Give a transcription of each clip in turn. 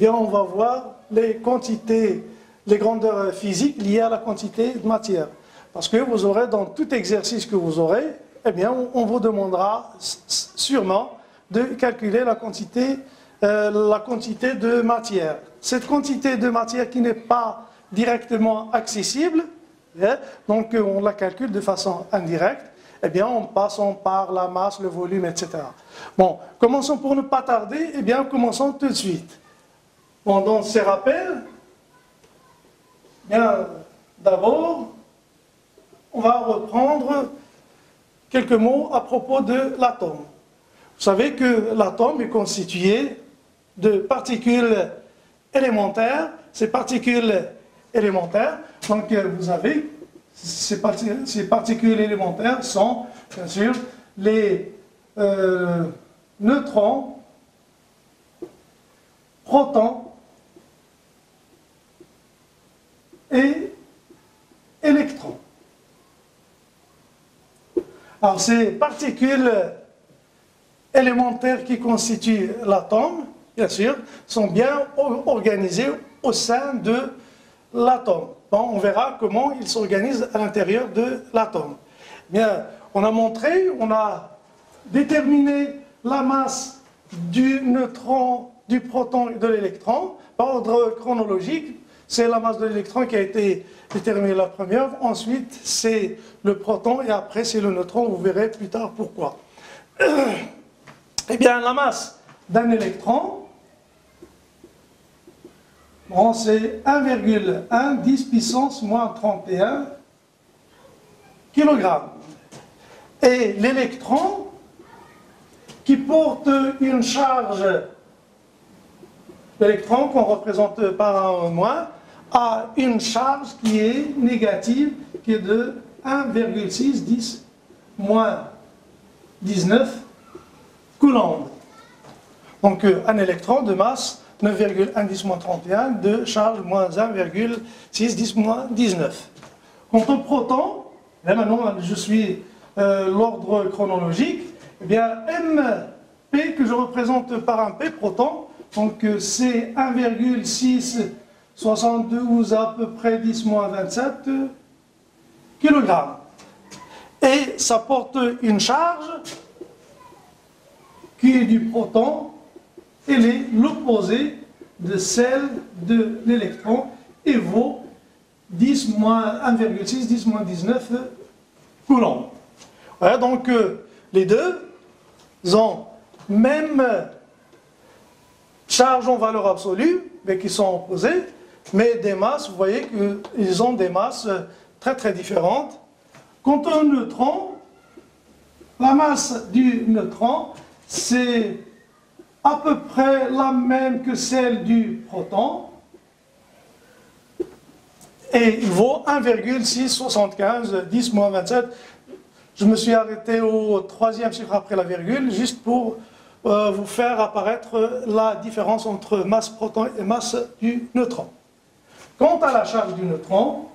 eh on va voir les quantités, les grandeurs physiques liées à la quantité de matière. Parce que vous aurez, dans tout exercice que vous aurez, eh bien, on vous demandera sûrement de calculer la quantité, euh, la quantité de matière. Cette quantité de matière qui n'est pas directement accessible, hein, donc on la calcule de façon indirecte, eh bien, en passant par la masse, le volume, etc. Bon, commençons pour ne pas tarder, eh bien, commençons tout de suite. Bon, dans ces rappels, bien, d'abord, on va reprendre quelques mots à propos de l'atome. Vous savez que l'atome est constitué de particules élémentaires. Ces particules élémentaires, donc vous avez ces, particules élémentaires sont bien sûr les euh, neutrons, protons et électrons. Alors ces particules élémentaires qui constituent l'atome, bien sûr, sont bien organisées au sein de l'atome. Bon, on verra comment ils s'organisent à l'intérieur de l'atome. Bien, on a montré, on a déterminé la masse du neutron, du proton et de l'électron par ordre chronologique. C'est la masse de l'électron qui a été déterminée la première, ensuite c'est le proton et après c'est le neutron, vous verrez plus tard pourquoi. Eh bien, la masse d'un électron, c'est 1,1 10 puissance moins 31 kg. Et l'électron, qui porte une charge, l'électron qu'on représente par un moins, a une charge qui est négative, qui est de 1,610 moins 19 coulombs. Donc euh, un électron de masse 9,110 moins 31, de charge moins 1,610 moins 19. Quant au proton, là maintenant je suis euh, l'ordre chronologique, eh bien MP que je représente par un P proton, donc euh, c'est 1,6 72 à peu près 10 moins 27 kg. Et ça porte une charge qui est du proton, elle est l'opposé de celle de l'électron et vaut 10 moins 1,6, 10 moins 19 coulombs. Voilà, donc euh, les deux ont même charge en valeur absolue, mais qui sont opposées, mais des masses, vous voyez qu'ils ont des masses très très différentes. Quant au neutron, la masse du neutron c'est à peu près la même que celle du proton. Et il vaut 1,675, 10 moins 27. Je me suis arrêté au troisième chiffre après la virgule, juste pour euh, vous faire apparaître la différence entre masse proton et masse du neutron. Quant à la charge du neutron,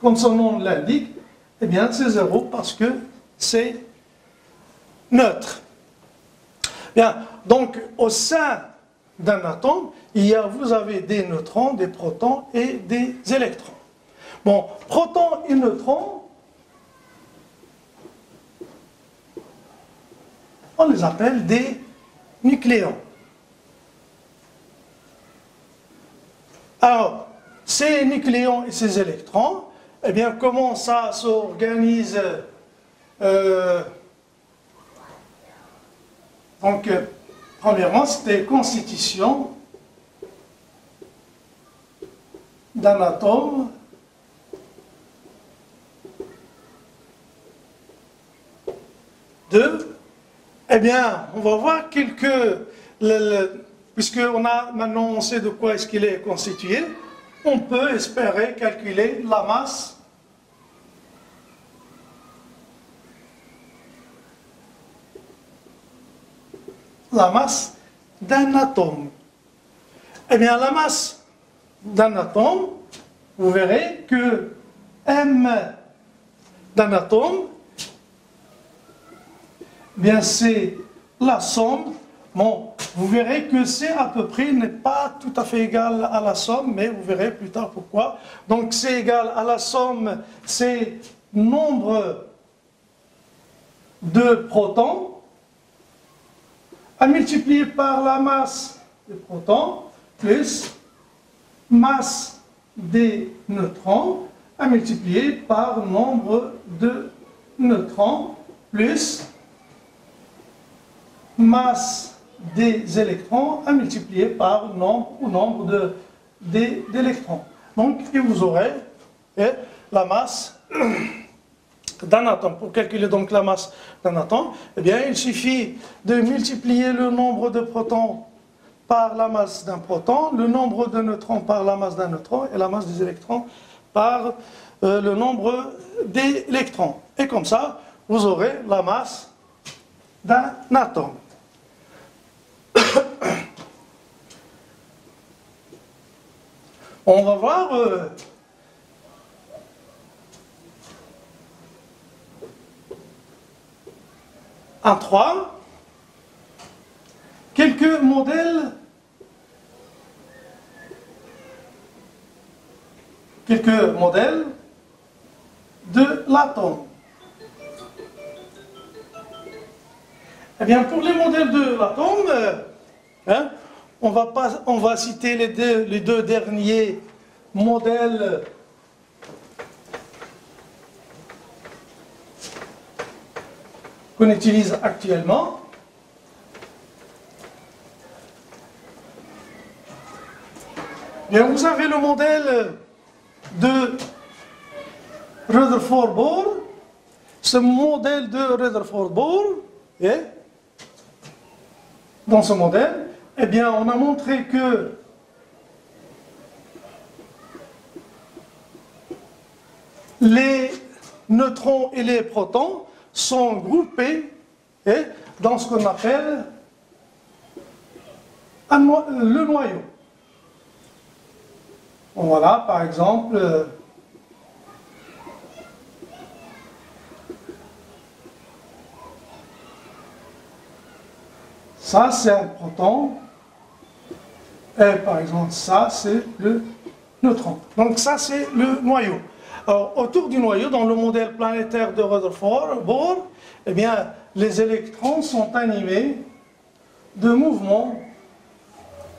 comme son nom l'indique, eh bien c'est zéro parce que c'est neutre. Bien, donc au sein d'un atome, il vous avez des neutrons, des protons et des électrons. Bon, protons et neutrons, on les appelle des nucléons. Alors, ces nucléons et ces électrons, eh bien, comment ça s'organise euh, donc, euh, premièrement, c'était constitution d'un atome de, eh bien, on va voir quelques, on a maintenant on sait de quoi est-ce qu'il est constitué, on peut espérer calculer la masse la masse d'un atome. Eh bien, la masse d'un atome, vous verrez que M d'un atome, eh bien c'est la somme Bon, vous verrez que C à peu près n'est pas tout à fait égal à la somme, mais vous verrez plus tard pourquoi. Donc C égal à la somme, c'est nombre de protons à multiplier par la masse des protons plus masse des neutrons à multiplier par nombre de neutrons plus masse des électrons à multiplier par nombre ou nombre d'électrons. Donc, vous aurez la masse d'un atome. Pour calculer donc la masse d'un atome, eh bien, il suffit de multiplier le nombre de protons par la masse d'un proton, le nombre de neutrons par la masse d'un neutron et la masse des électrons par euh, le nombre d'électrons. Et comme ça, vous aurez la masse d'un atome. On va voir euh, en 3 quelques modèles quelques modèles de l'atome. Eh bien, pour les modèles de l'atome, euh, hein, on, va citer les deux, derniers modèles qu'on utilise actuellement. Bien, vous avez le modèle de Rutherford-Bohr. Ce modèle de Rutherford-Bohr, dans ce modèle, eh bien, on a montré que les neutrons et les protons sont groupés et dans ce qu'on appelle le noyau. Voilà, par exemple, ça c'est un proton, et par exemple ça c'est le neutron. Donc ça c'est le noyau. Alors, autour du noyau, dans le modèle planétaire de Rutherford, Bohr, eh bien, les électrons sont animés de mouvements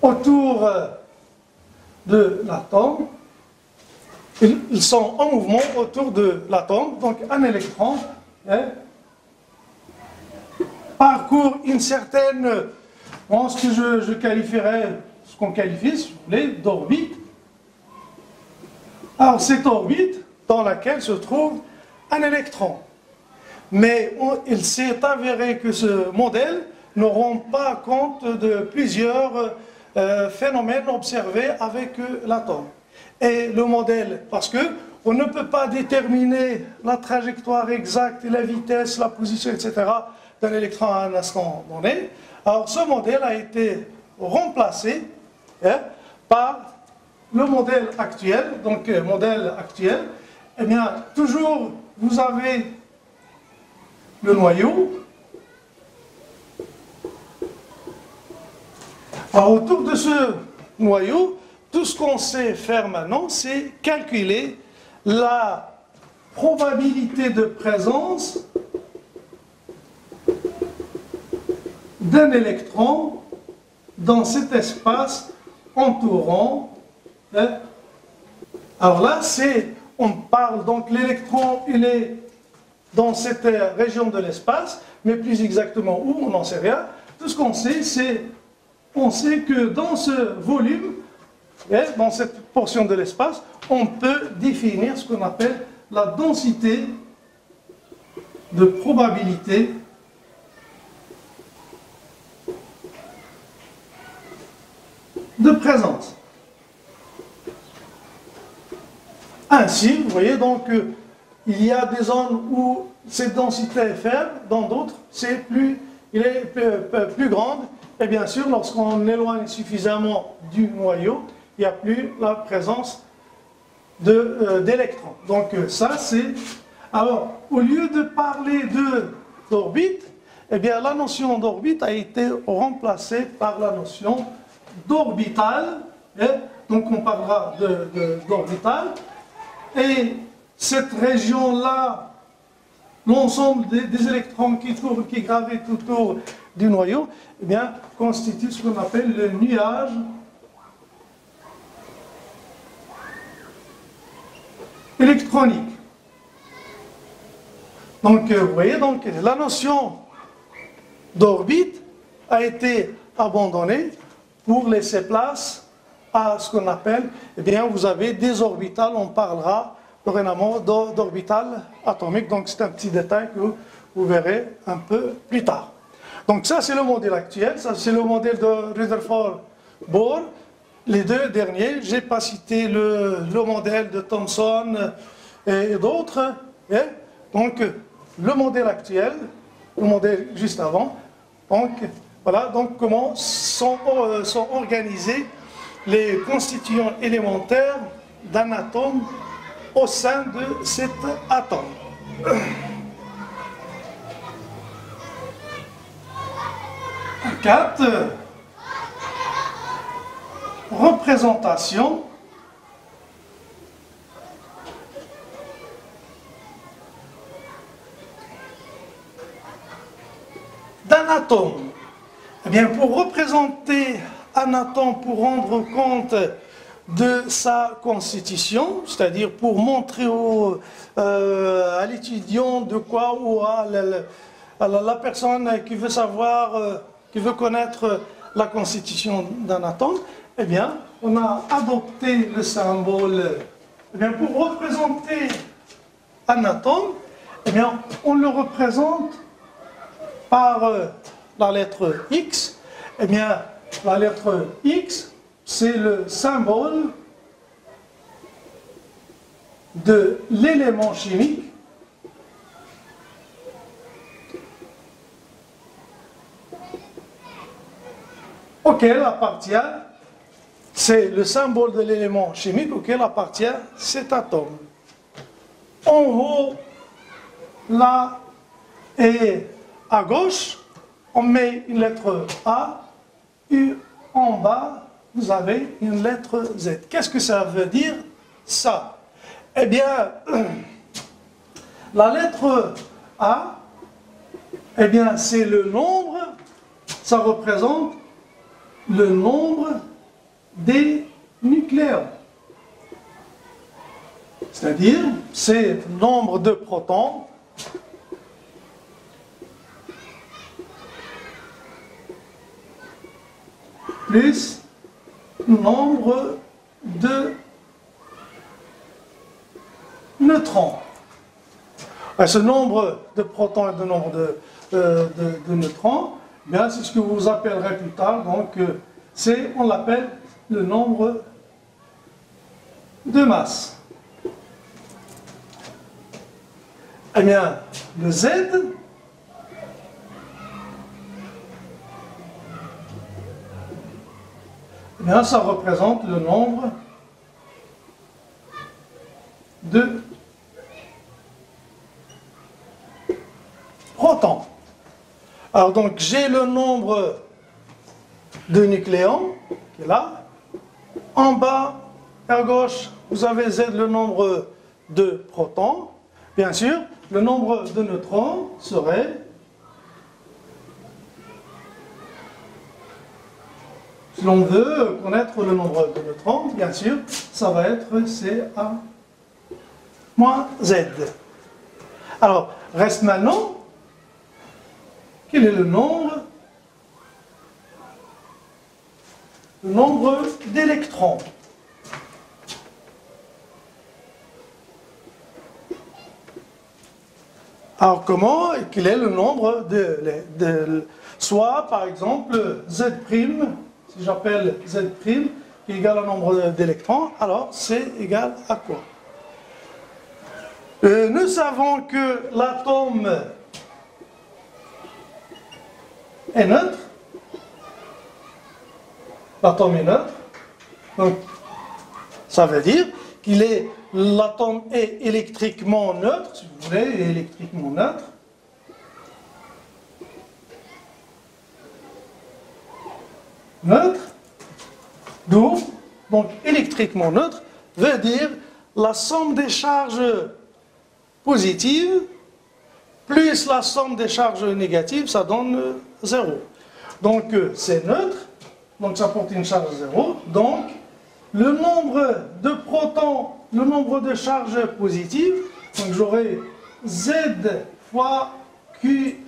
autour de l'atome. Ils sont en mouvement autour de l'atome. Donc, un électron hein, parcourt une certaine, ce que je, qualifierais, qu'on qualifie, si d'orbite. Alors, cette orbite, dans laquelle se trouve un électron. Mais il s'est avéré que ce modèle ne rend pas compte de plusieurs euh, phénomènes observés avec euh, l'atome. Et le modèle, parce que on ne peut pas déterminer la trajectoire exacte, la vitesse, la position, etc. d'un électron à un instant donné. Alors ce modèle a été remplacé hein, par le modèle actuel, donc euh, modèle actuel, eh bien, toujours, vous avez le noyau. Alors, autour de ce noyau, tout ce qu'on sait faire maintenant, c'est calculer la probabilité de présence d'un électron dans cet espace entourant. Hein. Alors là, c'est on parle donc l'électron, il est dans cette région de l'espace, mais plus exactement où, on n'en sait rien. Tout ce qu'on sait, c'est on sait que dans ce volume, dans cette portion de l'espace, on peut définir ce qu'on appelle la densité de probabilité de présence. Ainsi, vous voyez donc il y a des zones où cette densité est faible, dans d'autres, c'est plus, il est plus grande. Et bien sûr, lorsqu'on éloigne suffisamment du noyau, il n'y a plus la présence euh, d'électrons. Donc euh, ça, c'est... Alors, au lieu de parler d'orbite, eh bien, la notion d'orbite a été remplacée par la notion d'orbital. Donc, on parlera d'orbital. Et cette région-là, l'ensemble des, électrons qui, tournent, qui gravitent autour du noyau, eh bien, constitue ce qu'on appelle le nuage électronique. Donc, euh, vous voyez, donc, la notion d'orbite a été abandonnée pour laisser place à ce qu'on appelle, eh bien, vous avez des orbitales, on parlera dorénavant d'orbital atomique, donc c'est un petit détail que vous, verrez un peu plus tard. Donc ça, c'est le modèle actuel, ça c'est le modèle de Rutherford-Bohr. Les deux derniers, j'ai pas cité le, le, modèle de Thomson et d'autres. Donc, le modèle actuel, le modèle juste avant, donc, voilà, donc comment sont, euh, sont organisés les constituants élémentaires d'un atome au sein de cet atome. Quatre, représentation d'un atome. Eh bien, pour représenter atome, pour rendre compte de sa constitution, c'est-à-dire pour montrer euh, à l'étudiant de quoi ou à la, personne qui veut savoir, euh, qui veut connaître la constitution d'un atome, eh bien, on a adopté le symbole. Eh bien, pour représenter atome, eh bien, on le représente par euh, la lettre X, eh bien, la lettre X, c'est le symbole de l'élément chimique auquel appartient, c'est le symbole de l'élément chimique auquel appartient cet atome. En haut, là, et à gauche, on met une lettre A, U en bas, vous avez une lettre Z. Qu'est-ce que ça veut dire, ça? Eh bien, la lettre A, eh bien, c'est le nombre, ça représente le nombre des nucléons. C'est-à-dire, c'est le nombre de protons plus nombre de neutrons. ce nombre de protons et de nombre de, euh, neutrons, bien c'est ce que vous appellerez plus tard. Donc, euh, c'est, on l'appelle le nombre de masse. Eh bien, le Z, Eh ça représente le nombre de protons. Alors donc j'ai le nombre de nucléons qui est là. En bas, à gauche, vous avez Z le nombre de protons. Bien sûr, le nombre de neutrons serait Si l'on veut connaître le nombre de neutrons, bien sûr, ça va être CA moins Z. Alors, reste maintenant, quel est le nombre Le nombre d'électrons? Alors comment Quel est le nombre de, de soit par exemple Z' si j'appelle Z' qui est égal au nombre d'électrons, alors c'est égal à quoi? Euh, Nous savons que l'atome est neutre. L'atome est neutre. Donc, ça veut dire qu'il est l'atome est électriquement neutre, si vous voulez, électriquement neutre. Neutre, d'où, donc électriquement neutre, veut dire la somme des charges positives plus la somme des charges négatives, ça donne 0. Donc c'est neutre, donc ça porte une charge 0. Donc le nombre de protons, le nombre de charges positives, donc j'aurai Z fois Q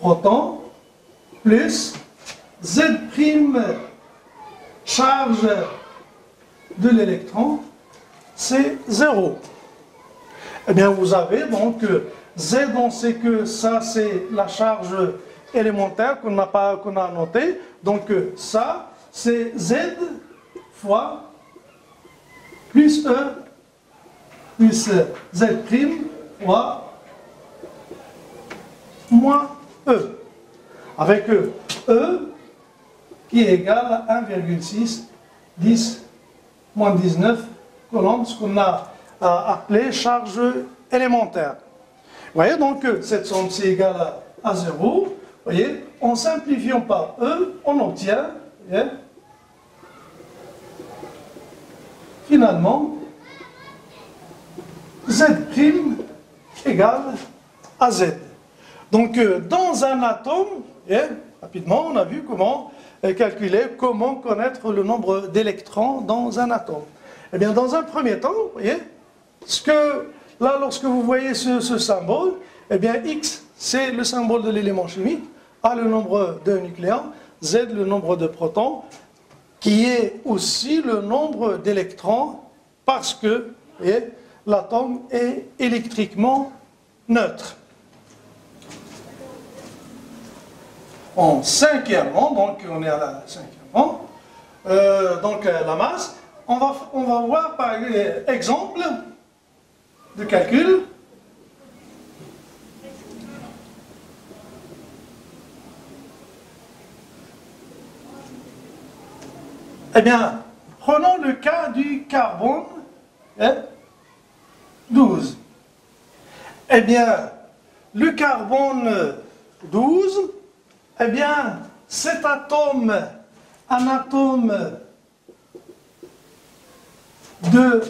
proton plus Z' charge de l'électron, c'est 0. Eh bien, vous avez donc Z, on sait que ça, c'est la charge élémentaire qu'on n'a pas qu'on a noté. Donc, ça, c'est Z fois plus E plus Z' fois moins E. Avec E qui est égal à 1,6 10 moins 19 coulombs, ce qu'on a appelé charge élémentaire. Vous voyez donc cette somme c'est égal à, 0. Vous voyez, en simplifiant par E, on obtient finalement Z' égale à Z. Donc, euh, dans un atome, rapidement, on a vu comment calculer, comment connaître le nombre d'électrons dans un atome. Eh bien, dans un premier temps, vous voyez, ce que, là, lorsque vous voyez ce, symbole, eh bien, X, c'est le symbole de l'élément chimique, A, le nombre de nucléons, Z, le nombre de protons, qui est aussi le nombre d'électrons, parce que l'atome est électriquement neutre. En cinquième rang, donc on est à la cinquième rang, euh, donc euh, la masse. On va, on va voir par exemple de calcul. Eh bien, prenons le cas du carbone 12. Eh bien, le carbone 12, eh bien, cet atome, un atome de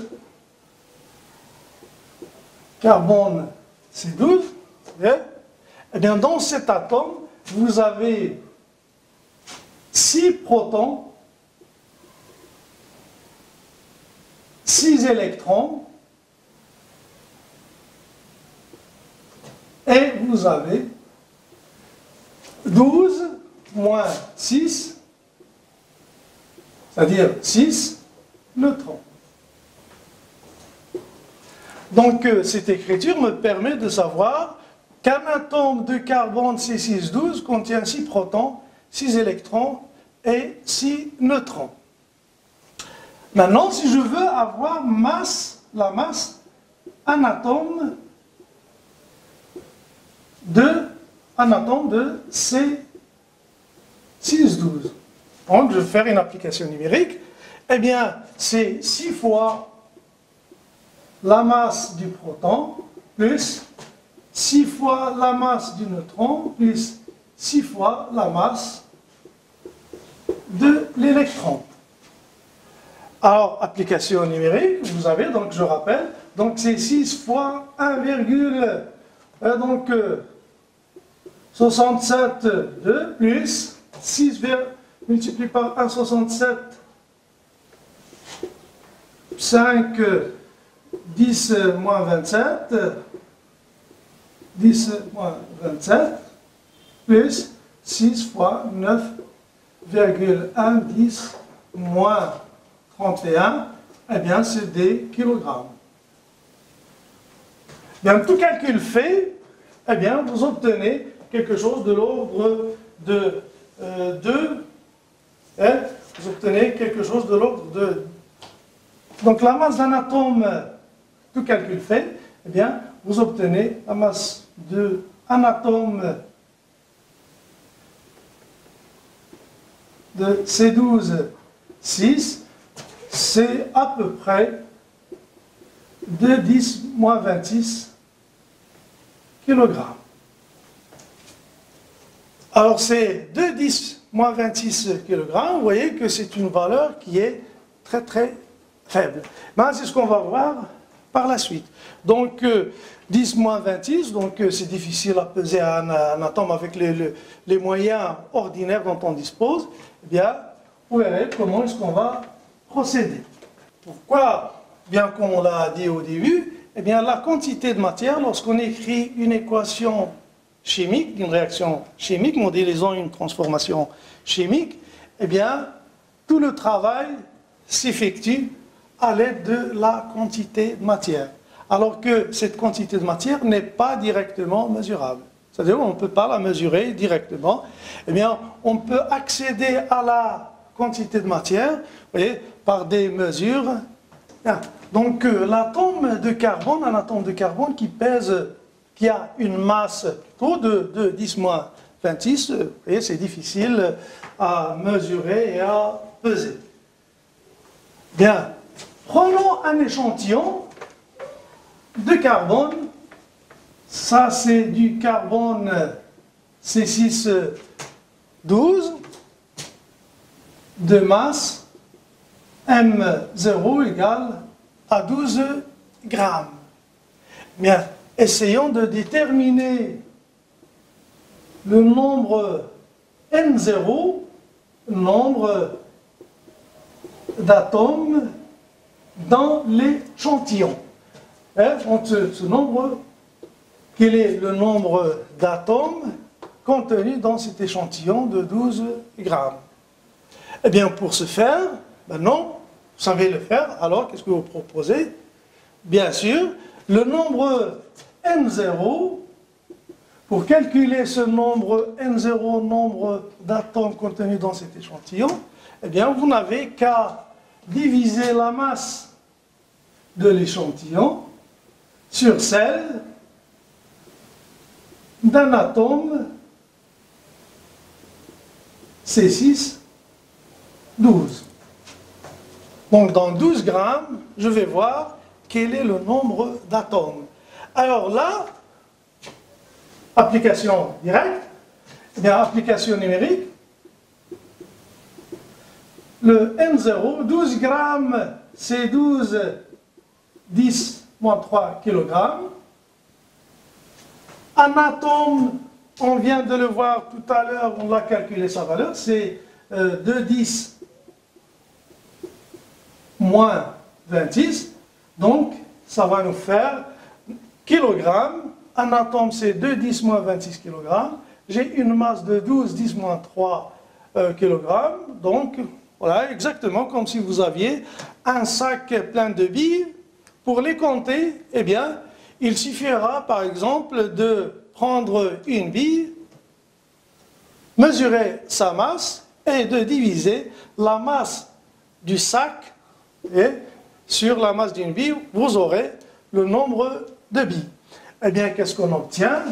carbone C12, eh bien, dans cet atome, vous avez 6 protons, 6 électrons, et vous avez 12 moins 6, c'est-à-dire 6 neutrons. Donc euh, cette écriture me permet de savoir qu'un atome de carbone C612 contient 6 protons, 6 électrons et 6 neutrons. Maintenant, si je veux avoir masse, la masse, un atome de un atome de C612. Donc, je vais faire une application numérique. Eh bien, c'est 6 fois la masse du proton plus 6 fois la masse du neutron plus 6 fois la masse de l'électron. Alors, application numérique, vous avez, donc je rappelle, donc c'est 6 fois 1, euh, donc euh, 67, 2, plus 6 multiplié par 1, 67, 5, 10 moins 27, 10 moins 27, plus 6 fois 9,1, 10 moins 31, eh bien c'est des kilogrammes. Bien, tout calcul fait, eh bien, vous obtenez quelque chose de l'ordre de 2, euh, hein, vous obtenez quelque chose de l'ordre de... Donc la masse d'un atome, tout calcul fait, eh bien, vous obtenez la masse d'un atome de C12, 6, c'est à peu près 2, 10 moins 26 kg. Alors c'est 2 10 moins 26 kg, vous voyez que c'est une valeur qui est très très faible. Mais c'est ce qu'on va voir par la suite. Donc 10 moins 26, donc c'est difficile à peser un, atome avec les, les, moyens ordinaires dont on dispose. Eh bien, vous verrez comment est-ce qu'on va procéder. Pourquoi Bien qu'on l'a dit au début, eh bien la quantité de matière, lorsqu'on écrit une équation chimique, d'une réaction chimique, modélisant une transformation chimique, eh bien, tout le travail s'effectue à l'aide de la quantité de matière. Alors que cette quantité de matière n'est pas directement mesurable. C'est-à-dire qu'on ne peut pas la mesurer directement. Eh bien, on peut accéder à la quantité de matière voyez, par des mesures. Donc, euh, l'atome de carbone, un atome de carbone qui pèse, qui a une masse de, de 10 26, vous voyez, c'est difficile à mesurer et à peser. Bien, prenons un échantillon de carbone. Ça, c'est du carbone C612 de masse M0 égale à 12 grammes. Bien, essayons de déterminer le nombre N0, nombre d'atomes dans l'échantillon. Hein, quel est le nombre d'atomes contenus dans cet échantillon de 12 grammes? Eh bien, pour ce faire, maintenant, vous savez le faire, alors qu'est-ce que vous proposez? Bien sûr, le nombre N0, pour calculer ce nombre N0, nombre d'atomes contenus dans cet échantillon, eh bien, vous n'avez qu'à diviser la masse de l'échantillon sur celle d'un atome C6, 12. Donc dans 12 grammes, je vais voir quel est le nombre d'atomes. Alors là, application directe, eh bien application numérique, le N0, 12 grammes, c'est 12, 10 moins 3 kg. Un atome, on vient de le voir tout à l'heure, on va calculer sa valeur, c'est 2,10 euh, moins 26. Donc, ça va nous faire kilogramme. Un atome, c'est 2,10 moins 26 kg. J'ai une masse de 12, 10 moins 3 euh, kg. Donc, voilà, exactement comme si vous aviez un sac plein de billes pour les compter, eh bien, il suffira par exemple de prendre une bille, mesurer sa masse et de diviser la masse du sac et sur la masse d'une bille, vous aurez le nombre de billes. Eh bien, qu'est-ce qu'on obtient?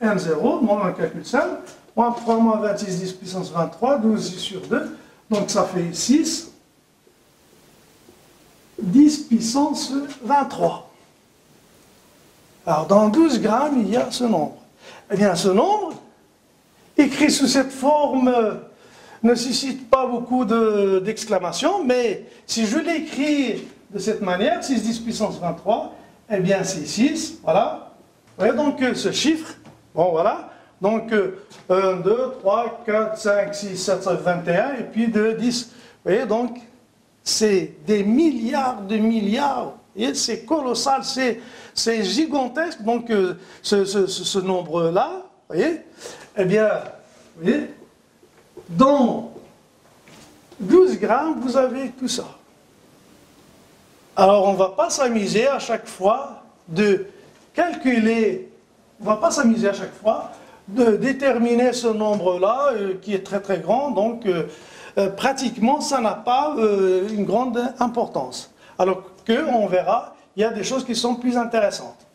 1, 0, moins un calcul simple, moins 3 moins 26, 10 puissance 23, 12 sur 2, donc ça fait 6. 10 puissance 23. Alors dans 12 grammes, il y a ce nombre. Eh bien ce nombre, écrit sous cette forme, ne suscite pas beaucoup d'exclamations, mais si je l'écris de cette manière, 6 10 puissance 23, eh bien c'est 6, voilà. Vous voyez donc ce chiffre, bon voilà, donc 1, 2, 3, 4, 5, 6, 7, 21, et puis 2, 10. Vous voyez donc c'est des milliards de milliards. C'est colossal, c'est gigantesque. Donc, euh, ce, nombre-là, vous voyez, eh bien, vous voyez, dans 12 grammes, vous avez tout ça. Alors, on ne va pas s'amuser à chaque fois de calculer, on ne va pas s'amuser à chaque fois de déterminer ce nombre-là, euh, qui est très très grand, donc euh, euh, pratiquement, ça n'a pas une grande importance. Alors que, on verra, il y a des choses qui sont plus intéressantes.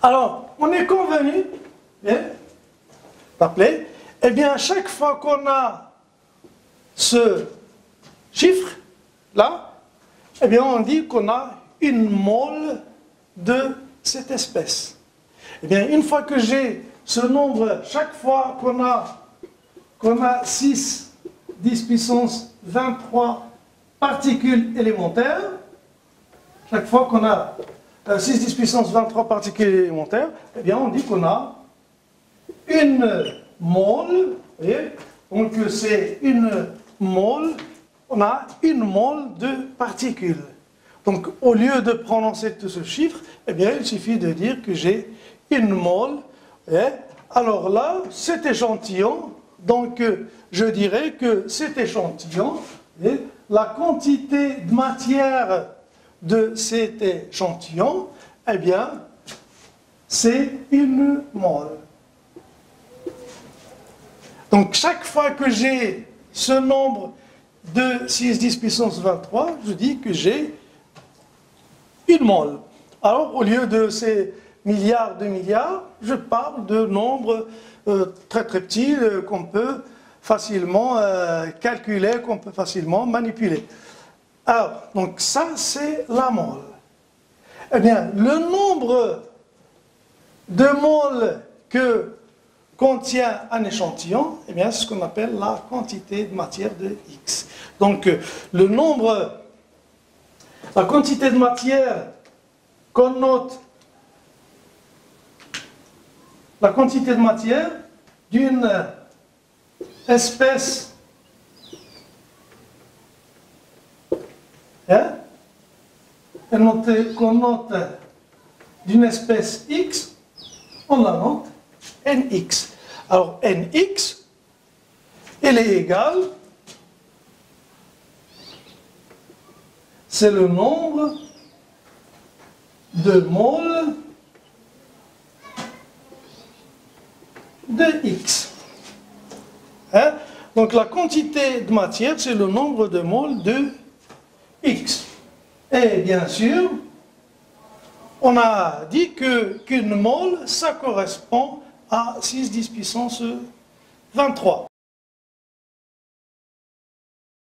Alors, on est convenu, bien, rappelez, eh bien, chaque fois qu'on a ce chiffre-là, eh bien, on dit qu'on a une mole de cette espèce. Eh bien, une fois que j'ai ce nombre, chaque fois qu'on a qu'on a 6 10 puissance 23 particules élémentaires, chaque fois qu'on a 6 euh, 10 puissance 23 particules élémentaires, eh bien on dit qu'on a une mole, voyez? Donc c'est une mole, on a une mole de particules. Donc au lieu de prononcer tout ce chiffre, eh bien il suffit de dire que j'ai une mole. alors là, cet échantillon, donc je dirais que cet échantillon, la quantité de matière de cet échantillon, eh bien, c'est une mole. Donc chaque fois que j'ai ce nombre de 6 10 puissance 23, je dis que j'ai une mole. Alors au lieu de ces milliards de milliards, je parle de nombres euh, très très petits euh, qu'on peut facilement euh, calculer, qu'on peut facilement manipuler. Alors, donc ça c'est la mole. Eh bien, le nombre de moles que contient un échantillon, eh bien, c'est ce qu'on appelle la quantité de matière de X. Donc, euh, le nombre, la quantité de matière connote la quantité de matière d'une espèce hein, qu'on note d'une espèce X, on la note nx. Alors nx, elle est égale, c'est le nombre de moles de x. Hein? Donc la quantité de matière, c'est le nombre de moles de x. Et bien sûr, on a dit qu'une mole, ça correspond à 6 10 puissance 23.